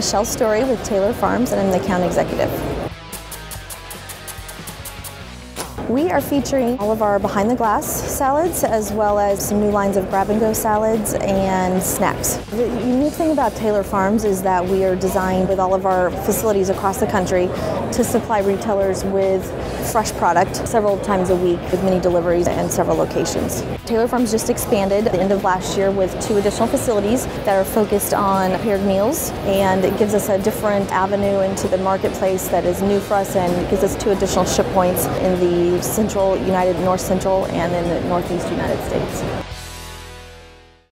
Michelle Story with Taylor Farms and I'm the account executive. We are featuring all of our behind the glass salads as well as some new lines of grab and go salads and snacks. The unique thing about Taylor Farms is that we are designed with all of our facilities across the country to supply retailers with fresh product several times a week with many deliveries and several locations. Taylor Farms just expanded at the end of last year with two additional facilities that are focused on prepared meals and it gives us a different avenue into the marketplace that is new for us and gives us two additional ship points in the central United, north central, and in the northeast United States.